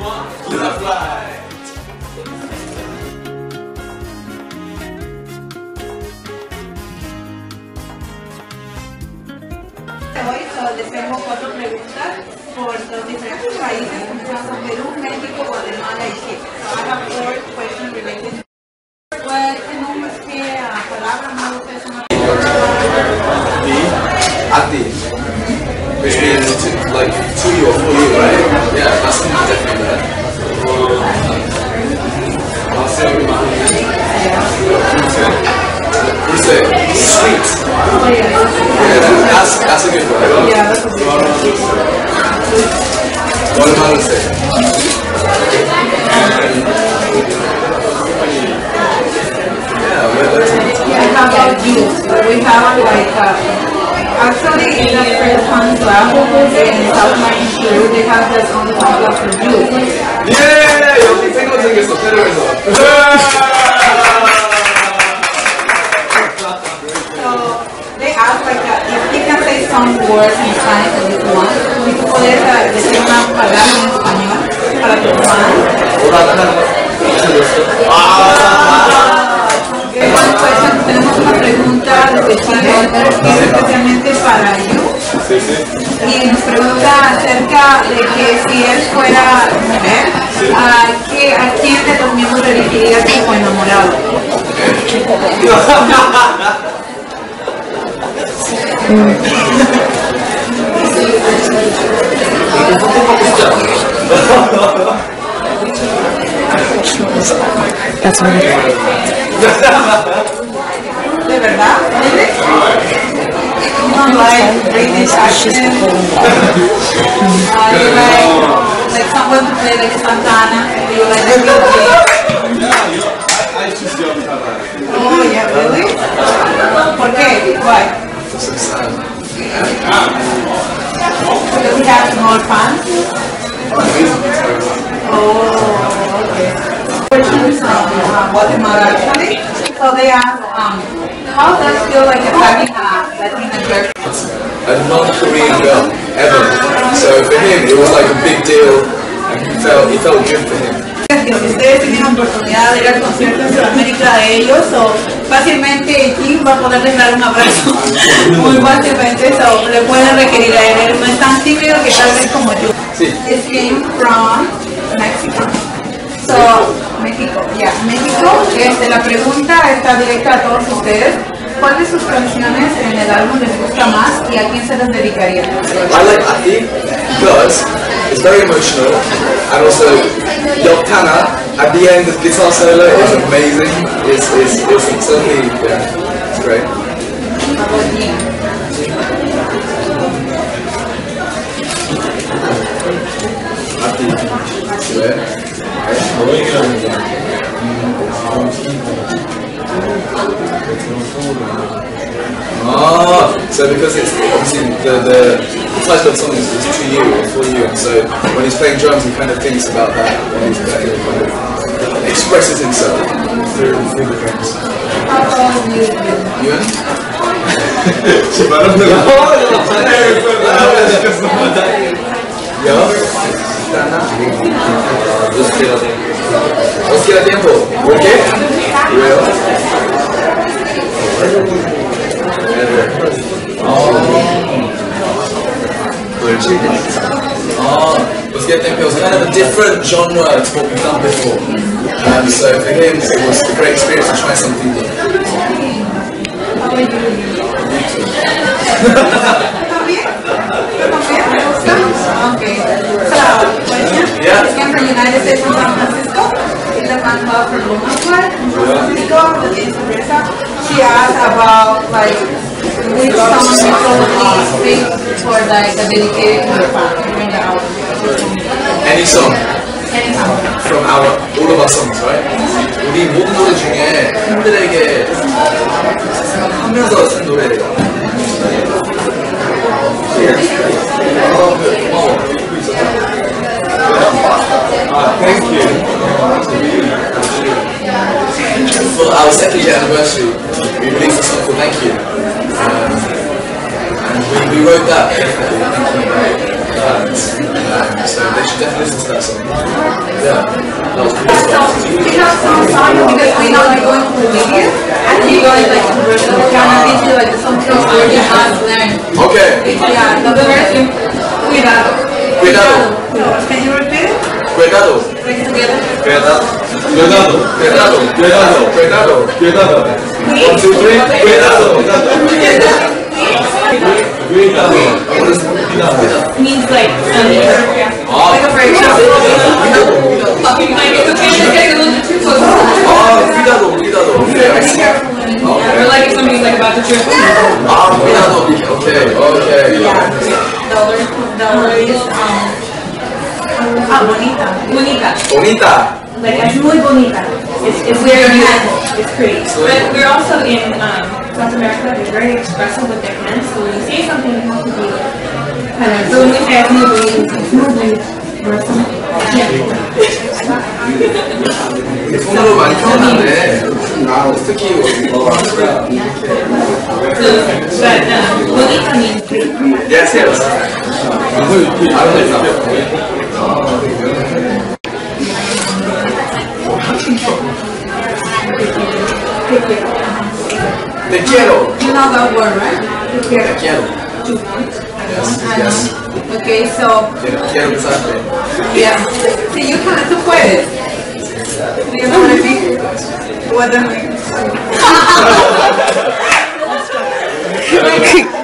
Love Flight. Hoy solo les tengo cuatro preguntas por los diferentes países, empezando Perú, México, Guatemala y Chile. I have four questions related. Pues, ¿qué nombres, qué ah, palabras no ustedes son A Ti. Which means to, like two or you, right? Yeah, that's definitely that. they have their own club for youth. 예! 여기 생각 생겼어, 페루에서. So they ask like uh, if you can say some words in Spanish if you want. Si tú puedes uh, decir una palabra en español para tu fan. One question, tenemos una pregunta desde Chile que es especialmente de que si él fuera mujer, ¿a, qué, ¿a quién de los miembros le elegiría como enamorado? That's Don't like British accent? Uh, you like, like someone to play like Santana? Do you like the? I choose your color. Oh, yeah, really? ¿Por qué? Why? Because he has more fans? Oh, okay. From Guatemala actually. So they ask, um, how does feel like a? A non-Korean girl, ever. So for him, it was like a big deal, and he felt, it felt good for him. Ustedes tienen oportunidad de ir al concierto en Sudamérica de ellos, o fácilmente Kim va a poderles dar un abrazo. Muy fácilmente, so, le pueden requerir a él. No es tan tímido que tal vez como yo. Sí. It came from Mexico. So, México, yeah, México. Este, la pregunta está directa a todos ustedes. ¿Cuál de sus canciones en el álbum les gusta más y a quién se las dedicaría? I like Ati because it's very emotional, and also Yoktana at the end, the guitar solo is amazing. It's, it's, it's certainly, yeah, it's great. How about you? Ah, so because it's obviously the, the, the title of the song is, is to you or for you, and so when he's playing drums, he kind of thinks about that when he's playing, he kind of expresses himself through, through the drums. How about you? Ewan? Yo? Os queda tiempo. ¿Por qué? Yo. Oh, was getting was kind of a different genre to what we've done before. And so for him, it was a great experience to try something new. Okay. Yeah. Came from United States from San Francisco. It's a fan club for Luna Club in San Francisco, the James Sorpresa She asked about, like, which song you probably pick for, like, the dedicated to your fan during the album. Which one? Any song Any song. from our all of our songs, right? 우리 모든 노래 중에 팬들에게 하면서 쓴 노래예요. 어, 그, 고마워. 아, thank you. For our second year anniversary, we released a song called Thank You. Um, and we, we wrote that definitely thinking about Um, so they should definitely listen to that song. Yeah. That was cool we have some songs because we know you're going to Bolivia and you're going like to Brazil, Ghana, these like the some songs where you must learn. Okay. Yeah, the first one, cuidado. Cuidado. Can you repeat it? Cuidado. Together. Cuidado. Cuidado. Cuidado. Cuidado. Cuidado. Cuidado. One, two, three. Cuidado. Cuidado. means like um, Like a break. like it's okay to get a little bit too close. Oh, cuidado, cuidado. Okay, I see. Or like if somebody's like about to trip. Ah, cuidado. Okay, okay. The other, the other is, um, ah, bonita. Bonita. Bonita. Like es muy bonita. It's, it's very beautiful. It's pretty. But we're also in um, South America. They're very expressive with their hands. So when you say something, you have to be kind of. So when we say es muy bonita, it's muy bonita. Or something. 손으로 많이 표현하네. 아, 특히 어, So, but um, bonita means pretty. yes, yes. Te quiero. You know that word, right? Te quiero. Yes, yes. Okay, so, Quiero, quiero besarte. yeah. Si you can, tú puedes. Do you know what I mean? What means?